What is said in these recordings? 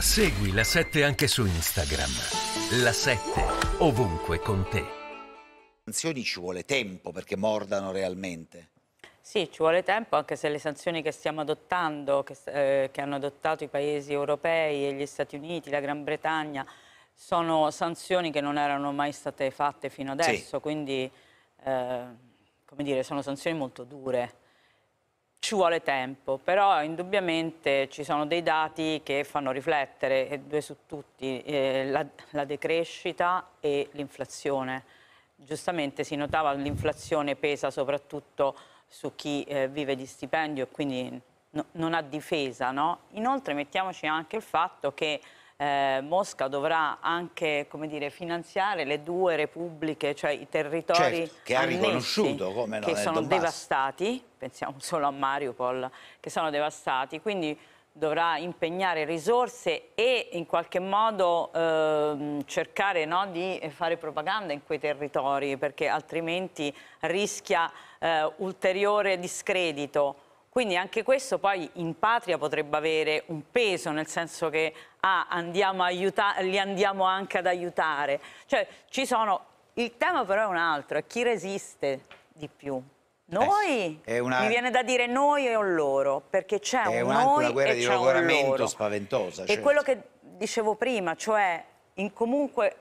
Segui la 7 anche su Instagram. La 7 ovunque con te. sanzioni ci vuole tempo perché mordano realmente. Sì, ci vuole tempo, anche se le sanzioni che stiamo adottando, che, eh, che hanno adottato i paesi europei e gli Stati Uniti, la Gran Bretagna, sono sanzioni che non erano mai state fatte fino adesso, Sì. quindi eh, come dire, sono sanzioni molto dure. Ci vuole tempo, però indubbiamente ci sono dei dati che fanno riflettere, e due su tutti, eh, la, la decrescita e l'inflazione. Giustamente si notava che l'inflazione pesa soprattutto su chi eh, vive di stipendio e quindi no- non ha difesa. no? Inoltre mettiamoci anche il fatto che eh, Mosca dovrà anche come dire, finanziare le due repubbliche, cioè i territori Certo, che ha riconosciuto, come no, che sono Donbass. devastati, pensiamo solo a Mariupol, che sono devastati, quindi dovrà impegnare risorse e in qualche modo ehm, cercare no, di fare propaganda in quei territori perché altrimenti rischia eh, ulteriore discredito. Quindi anche questo poi in patria potrebbe avere un peso, nel senso che ah, andiamo li andiamo anche ad aiutare. Cioè, ci sono... Il tema però è un altro, è chi resiste di più. Noi, è una- mi viene da dire noi o loro, perché c'è un noi una guerra e di c'è un loro. spaventosa, E certo. quello che dicevo prima, cioè in comunque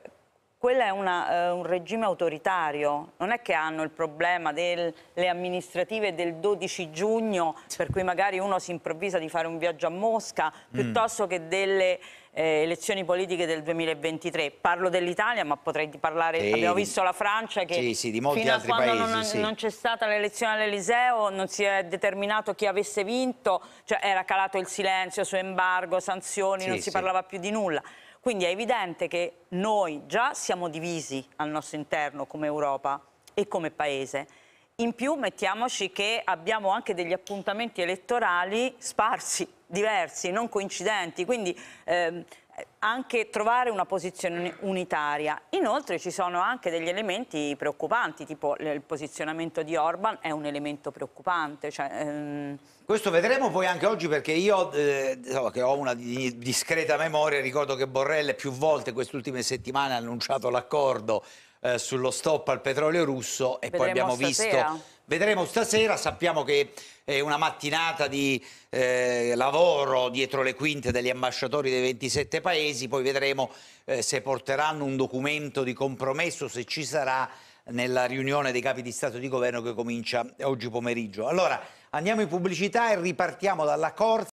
quello è una, eh, un regime autoritario, non è che hanno il problema delle amministrative del 12 giugno, per cui magari uno si improvvisa di fare un viaggio a Mosca, Mm. piuttosto che delle eh, elezioni politiche del 2023. Parlo dell'Italia, ma potrei parlare, Sì, abbiamo visto la Francia che Sì, sì, di molti fino a altri quando paesi, non, sì. non c'è stata l'elezione all'Eliseo, non si è determinato chi avesse vinto, cioè era calato il silenzio su embargo, sanzioni, non si parlava più di nulla. Quindi è evidente che noi già siamo divisi al nostro interno come Europa e come Paese. In più mettiamoci che abbiamo anche degli appuntamenti elettorali sparsi, diversi, non coincidenti, quindi ehm, anche trovare una posizione unitaria. Inoltre ci sono anche degli elementi preoccupanti, tipo il posizionamento di Orban è un elemento preoccupante. Cioè, ehm, Questo vedremo poi anche oggi perché io, eh, insomma, che ho una di- discreta memoria, ricordo che Borrell più volte queste ultime settimane ha annunciato l'accordo eh, sullo stop al petrolio russo e poi Vedremo abbiamo stasera. visto... Vedremo stasera, sappiamo che è una mattinata di eh, lavoro dietro le quinte degli ambasciatori dei 27 paesi, poi vedremo eh, se porteranno un documento di compromesso, se ci sarà nella riunione dei capi di Stato e di Governo che comincia oggi pomeriggio. Allora, andiamo in pubblicità e ripartiamo dalla corsa.